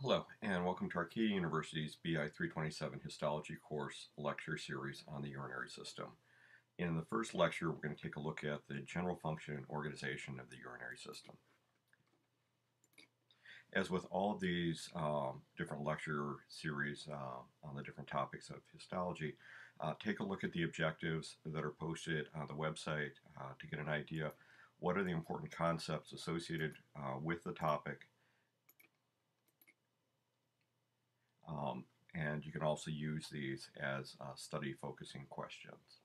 Hello, and welcome to Arcadia University's BI 327 Histology course lecture series on the urinary system. In the first lecture, we're going to take a look at the general function and organization of the urinary system. As with all of these um, different lecture series uh, on the different topics of histology, uh, take a look at the objectives that are posted on the website uh, to get an idea what are the important concepts associated uh, with the topic Um, and you can also use these as uh, study focusing questions.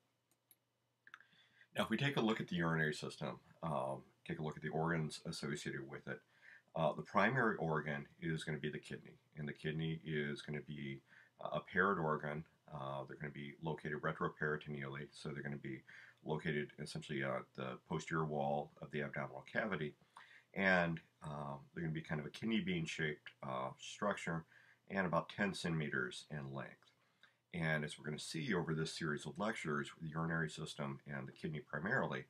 Now, if we take a look at the urinary system, um, take a look at the organs associated with it, uh, the primary organ is going to be the kidney, and the kidney is going to be a paired organ. Uh, they're going to be located retroperitoneally, so they're going to be located essentially at the posterior wall of the abdominal cavity, and um, they're going to be kind of a kidney bean shaped uh, structure and about 10 centimeters in length. And as we're going to see over this series of lectures, the urinary system and the kidney primarily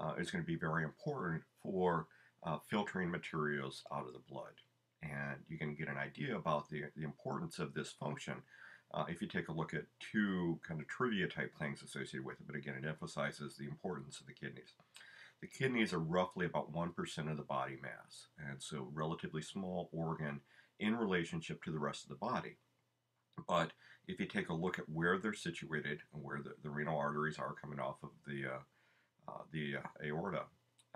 uh, is going to be very important for uh, filtering materials out of the blood. And you can get an idea about the, the importance of this function uh, if you take a look at two kind of trivia type things associated with it. But again, it emphasizes the importance of the kidneys. The kidneys are roughly about 1% of the body mass, and so relatively small organ in relationship to the rest of the body. But if you take a look at where they're situated and where the, the renal arteries are coming off of the uh, uh, the aorta,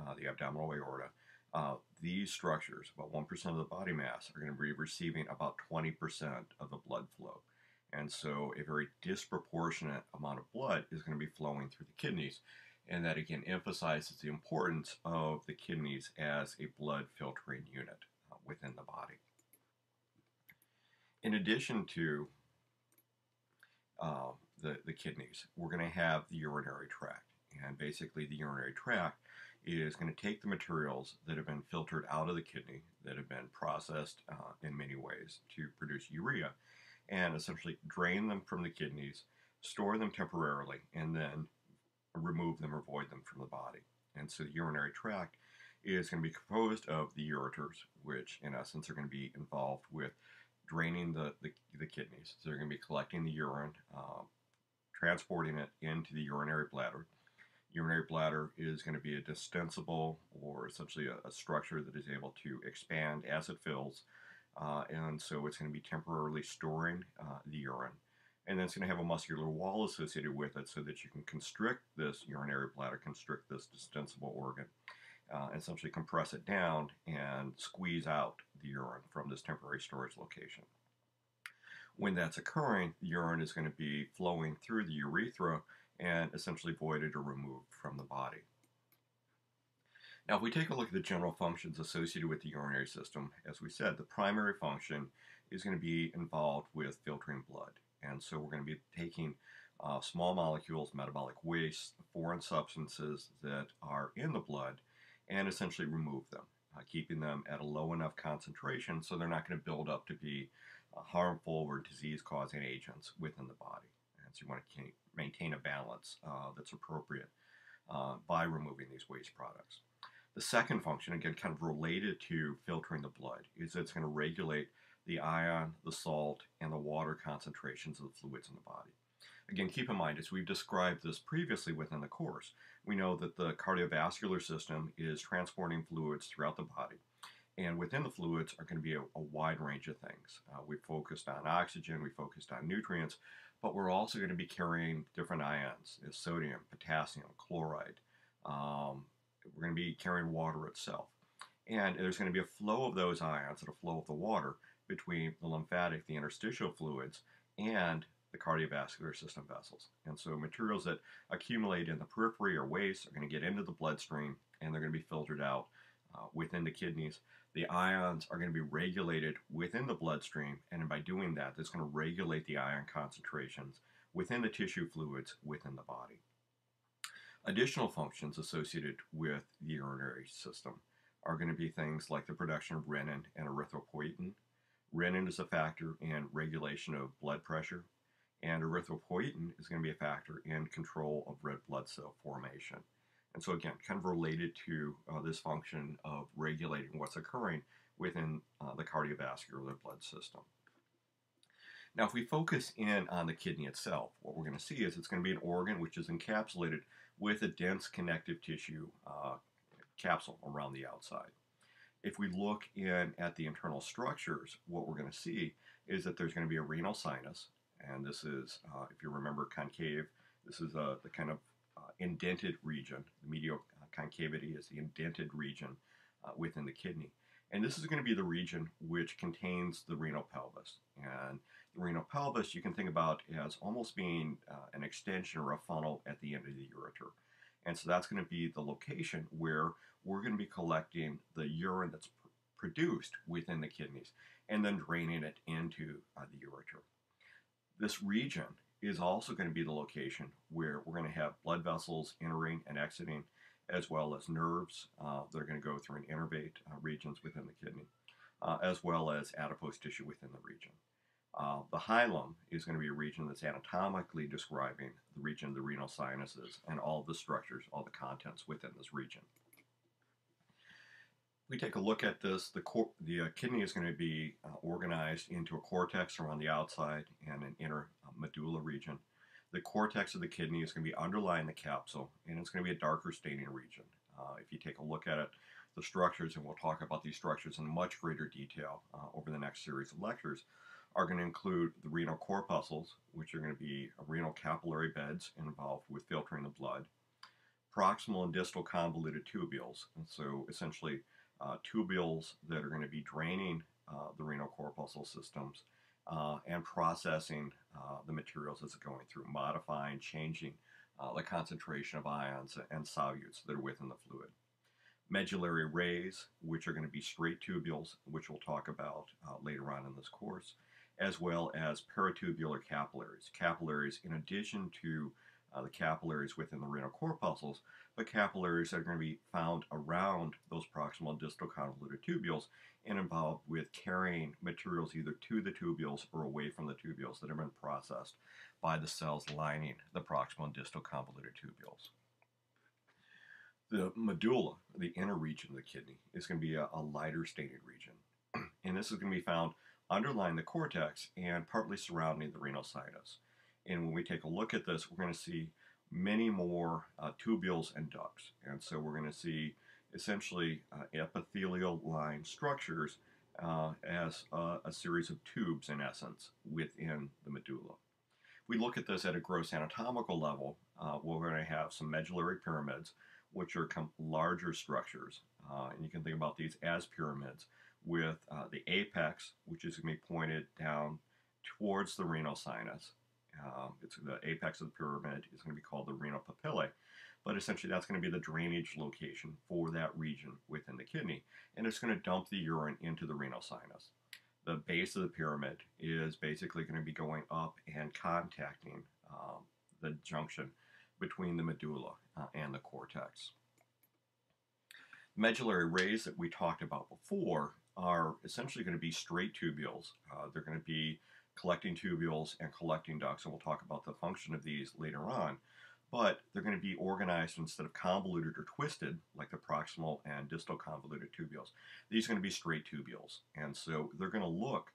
uh, the abdominal aorta, uh, these structures, about 1% of the body mass, are going to be receiving about 20% of the blood flow. And so a very disproportionate amount of blood is going to be flowing through the kidneys. And that again emphasizes the importance of the kidneys as a blood filtering unit uh, within the body in addition to uh, the, the kidneys, we're going to have the urinary tract. And basically, the urinary tract is going to take the materials that have been filtered out of the kidney, that have been processed uh, in many ways to produce urea, and essentially drain them from the kidneys, store them temporarily, and then remove them or void them from the body. And so the urinary tract is going to be composed of the ureters, which in essence are going to be involved with draining the, the, the kidneys. So they're going to be collecting the urine, um, transporting it into the urinary bladder. Urinary bladder is going to be a distensible or essentially a, a structure that is able to expand as it fills. Uh, and so it's going to be temporarily storing uh, the urine. And then it's going to have a muscular wall associated with it so that you can constrict this urinary bladder, constrict this distensible organ uh, essentially compress it down and squeeze out the urine from this temporary storage location. When that's occurring, the urine is going to be flowing through the urethra and essentially voided or removed from the body. Now, if we take a look at the general functions associated with the urinary system, as we said, the primary function is going to be involved with filtering blood. And so we're going to be taking uh, small molecules, metabolic waste, foreign substances that are in the blood, and essentially remove them, uh, keeping them at a low enough concentration so they're not going to build up to be uh, harmful or disease causing agents within the body. And so you want to maintain a balance uh, that's appropriate uh, by removing these waste products. The second function, again, kind of related to filtering the blood, is that it's going to regulate the ion, the salt, and the water concentrations of the fluids in the body. Again, keep in mind, as we've described this previously within the course, we know that the cardiovascular system is transporting fluids throughout the body. And within the fluids are going to be a, a wide range of things. Uh, we focused on oxygen, we focused on nutrients, but we're also going to be carrying different ions, sodium, potassium, chloride. Um, we're going to be carrying water itself. And there's going to be a flow of those ions and a flow of the water between the lymphatic, the interstitial fluids, and the cardiovascular system vessels. And so materials that accumulate in the periphery or waste are going to get into the bloodstream and they're going to be filtered out uh, within the kidneys. The ions are going to be regulated within the bloodstream, and by doing that, that's going to regulate the ion concentrations within the tissue fluids within the body. Additional functions associated with the urinary system are going to be things like the production of renin and erythropoietin. Renin is a factor in regulation of blood pressure and erythropoietin is going to be a factor in control of red blood cell formation. And so again, kind of related to uh, this function of regulating what's occurring within uh, the cardiovascular blood system. Now, if we focus in on the kidney itself, what we're going to see is it's going to be an organ which is encapsulated with a dense connective tissue uh, capsule around the outside. If we look in at the internal structures, what we're going to see is that there's going to be a renal sinus, and this is, uh, if you remember concave, this is uh, the kind of uh, indented region. The medial concavity is the indented region uh, within the kidney. And this is going to be the region which contains the renal pelvis. And the renal pelvis you can think about as almost being uh, an extension or a funnel at the end of the ureter. And so that's going to be the location where we're going to be collecting the urine that's pr produced within the kidneys and then draining it into uh, the ureter. This region is also going to be the location where we're going to have blood vessels entering and exiting, as well as nerves uh, that are going to go through and innervate uh, regions within the kidney, uh, as well as adipose tissue within the region. Uh, the hilum is going to be a region that's anatomically describing the region of the renal sinuses and all the structures, all the contents within this region. We take a look at this. The, the uh, kidney is going to be uh, organized into a cortex around the outside and an inner uh, medulla region. The cortex of the kidney is going to be underlying the capsule, and it's going to be a darker staining region. Uh, if you take a look at it, the structures, and we'll talk about these structures in much greater detail uh, over the next series of lectures, are going to include the renal corpuscles, which are going to be renal capillary beds involved with filtering the blood, proximal and distal convoluted tubules, and so essentially uh, tubules that are going to be draining uh, the renal corpuscle systems uh, and processing uh, the materials as it's going through, modifying, changing uh, the concentration of ions and solutes that are within the fluid medullary rays, which are going to be straight tubules, which we'll talk about uh, later on in this course, as well as peritubular capillaries. Capillaries, in addition to uh, the capillaries within the renal corpuscles, but capillaries that are going to be found around those proximal and distal convoluted tubules and involved with carrying materials either to the tubules or away from the tubules that have been processed by the cells lining the proximal and distal convoluted tubules. The medulla, the inner region of the kidney, is going to be a, a lighter staining region. and this is going to be found underlying the cortex and partly surrounding the renal sinus. And when we take a look at this, we're going to see many more uh, tubules and ducts. And so we're going to see essentially uh, epithelial line structures uh, as a series of tubes, in essence, within the medulla. We look at this at a gross anatomical level. Uh, we're going to have some medullary pyramids, which are larger structures. Uh, and you can think about these as pyramids with uh, the apex, which is going to be pointed down towards the renal sinus. Um, it's the apex of the pyramid is going to be called the renal papillae, but essentially that's going to be the drainage location for that region within the kidney, and it's going to dump the urine into the renal sinus. The base of the pyramid is basically going to be going up and contacting um, the junction between the medulla uh, and the cortex. Medullary rays that we talked about before are essentially going to be straight tubules. Uh, they're going to be collecting tubules and collecting ducts, and we'll talk about the function of these later on. But they're going to be organized instead of convoluted or twisted, like the proximal and distal convoluted tubules. These are going to be straight tubules, and so they're going to look,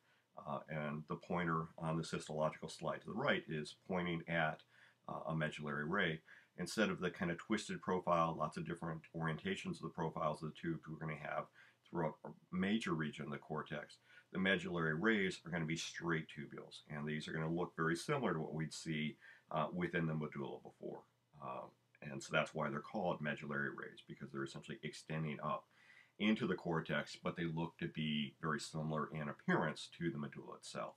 uh, and the pointer on this histological slide to the right is pointing at uh, a medullary ray. Instead of the kind of twisted profile, lots of different orientations of the profiles of the tubes we're going to have throughout a major region of the cortex. The medullary rays are going to be straight tubules, and these are going to look very similar to what we'd see uh, within the medulla before. Uh, and so that's why they're called medullary rays, because they're essentially extending up into the cortex, but they look to be very similar in appearance to the medulla itself.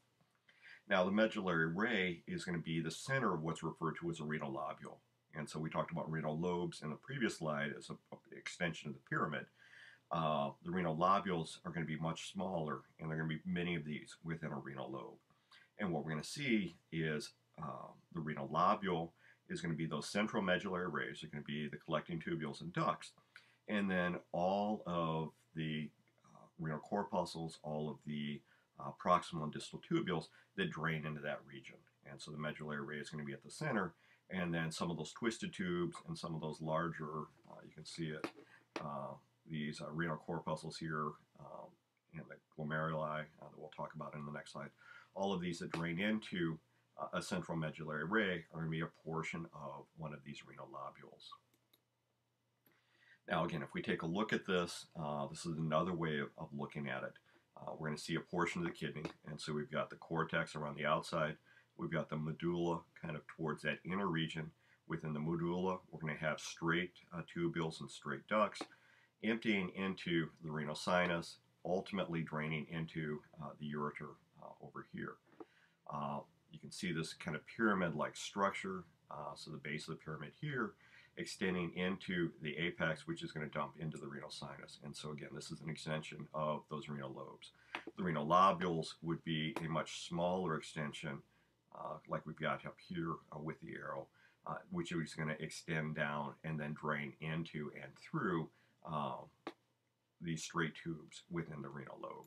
Now, the medullary ray is going to be the center of what's referred to as a renal lobule. And so we talked about renal lobes in the previous slide as an extension of the pyramid. Uh, the renal lobules are going to be much smaller, and there are going to be many of these within a renal lobe. And what we're going to see is uh, the renal lobule is going to be those central medullary rays, they're going to be the collecting tubules and ducts, and then all of the uh, renal corpuscles, all of the uh, proximal and distal tubules that drain into that region. And so the medullary ray is going to be at the center, and then some of those twisted tubes and some of those larger, uh, you can see it, uh, these uh, renal corpuscles here um, and the glomeruli uh, that we'll talk about in the next slide, all of these that drain into uh, a central medullary ray are going to be a portion of one of these renal lobules. Now again, if we take a look at this, uh, this is another way of, of looking at it. Uh, we're going to see a portion of the kidney, and so we've got the cortex around the outside, we've got the medulla kind of towards that inner region. Within the medulla, we're going to have straight uh, tubules and straight ducts emptying into the renal sinus, ultimately draining into uh, the ureter uh, over here. Uh, you can see this kind of pyramid-like structure, uh, so the base of the pyramid here, extending into the apex, which is going to dump into the renal sinus. And so again, this is an extension of those renal lobes. The renal lobules would be a much smaller extension, uh, like we've got up here uh, with the arrow, uh, which is going to extend down and then drain into and through um, these straight tubes within the renal lobe.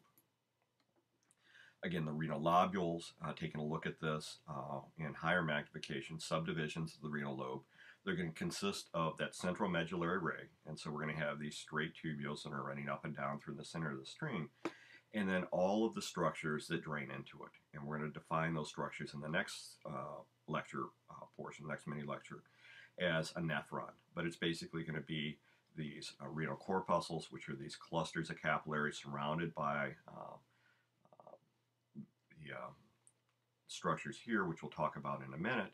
Again, the renal lobules, uh, taking a look at this uh, in higher magnification, subdivisions of the renal lobe, they're going to consist of that central medullary ray, and so we're going to have these straight tubules that are running up and down through the center of the stream, and then all of the structures that drain into it. And we're going to define those structures in the next uh, lecture uh, portion, the next mini lecture, as a nephron. But it's basically going to be these uh, renal corpuscles, which are these clusters of capillaries surrounded by uh, the um, structures here, which we'll talk about in a minute,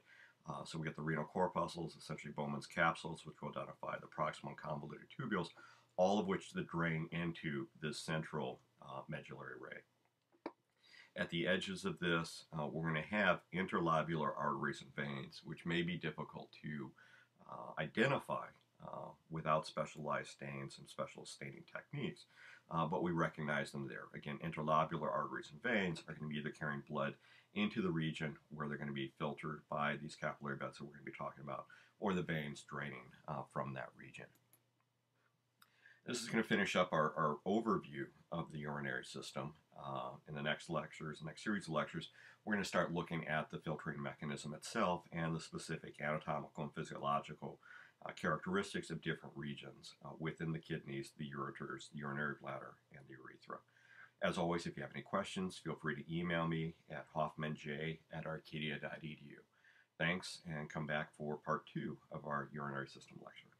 uh, so we get the renal corpuscles, essentially Bowman's capsules, which will identify the proximal convoluted tubules, all of which that drain into this central uh, medullary ray. At the edges of this, uh, we're going to have interlobular arteries and veins, which may be difficult to uh, identify without specialized stains and special staining techniques. Uh, but we recognize them there. Again, interlobular arteries and veins are going to be either carrying blood into the region where they're going to be filtered by these capillary beds that we're going to be talking about, or the veins draining uh, from that region. This is going to finish up our, our overview of the urinary system. Uh, in the next lectures, the next series of lectures, we're going to start looking at the filtering mechanism itself and the specific anatomical and physiological uh, characteristics of different regions uh, within the kidneys, the ureters, the urinary bladder, and the urethra. As always, if you have any questions, feel free to email me at hoffmanj at arcadia.edu. Thanks, and come back for part two of our urinary system lecture.